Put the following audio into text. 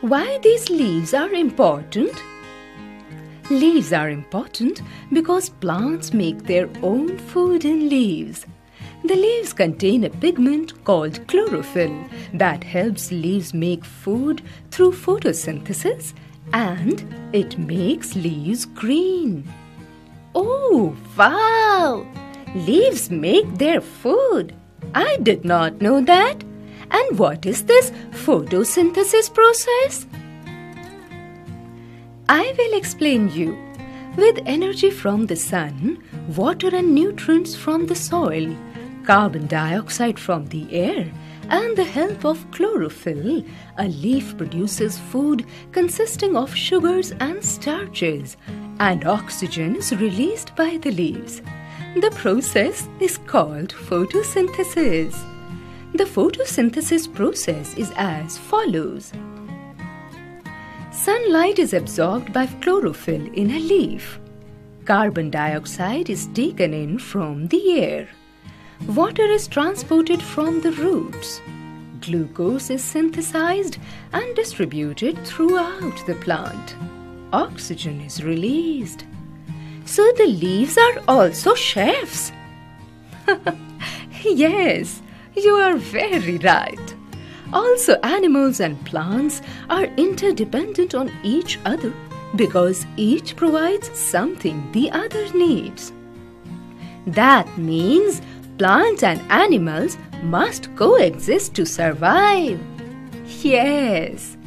Why these leaves are important? Leaves are important because plants make their own food in leaves. The leaves contain a pigment called chlorophyll that helps leaves make food through photosynthesis and it makes leaves green. Oh, wow! Leaves make their food. I did not know that. And what is this photosynthesis process? I will explain you. With energy from the sun, water and nutrients from the soil, carbon dioxide from the air, and the help of chlorophyll, a leaf produces food consisting of sugars and starches, and oxygen is released by the leaves. The process is called photosynthesis. The photosynthesis process is as follows. Sunlight is absorbed by chlorophyll in a leaf. Carbon dioxide is taken in from the air. Water is transported from the roots. Glucose is synthesized and distributed throughout the plant. Oxygen is released. So the leaves are also chefs. yes, you are very right. Also, animals and plants are interdependent on each other because each provides something the other needs. That means plants and animals must coexist to survive. Yes,